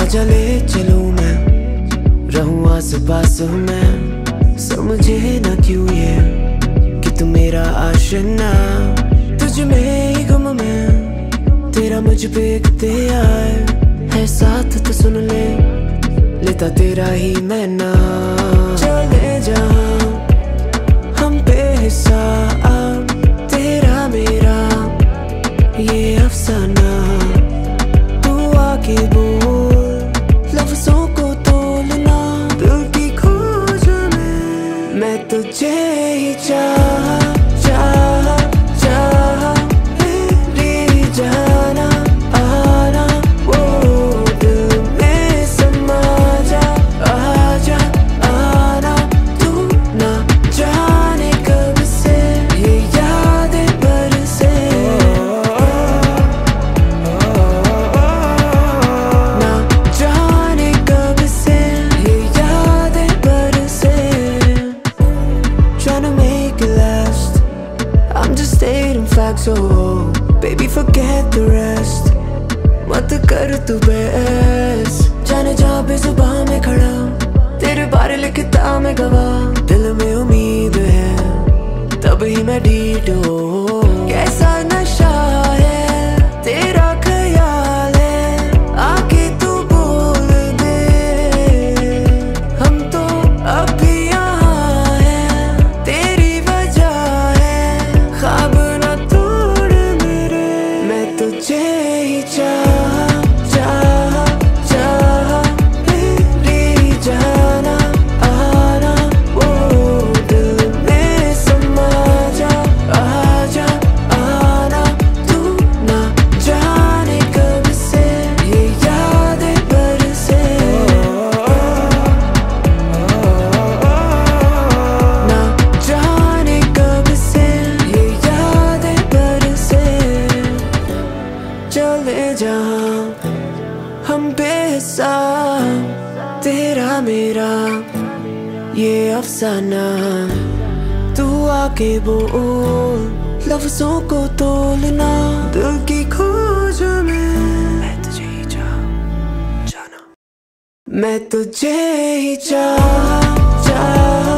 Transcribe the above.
آجا لے چلوں میں رہوں آس پاس میں سمجھے نہ کیوں یہ کہ تو میرا آشنا تجھ میں ہی گم میں تیرا مجھ پہ کتے آئے ہے ساتھ تو سن لے لیتا تیرا ہی میں نا چلے جہاں ہم پہ حصہ اب تیرا میرا یہ افسانہ تو آگے بول لفظوں کو تولنا دل کی کھوج میں میں تجھے ہی چاہا چاہا stating facts, oh Baby, forget the rest. مت کر تو بس جانے جا بے زباں میں کھڑا تیرے بارے لکھتا میں گواہ دل میں امید ہے تب ہی میں ڈیٹ ہوں جہاں ہم بے حساب تیرا میرا یہ افسانہ تو آ کے بول لفظوں کو تولنا دل کی کھوج میں میں تجھے ہی چاہ جانا میں تجھے ہی چاہ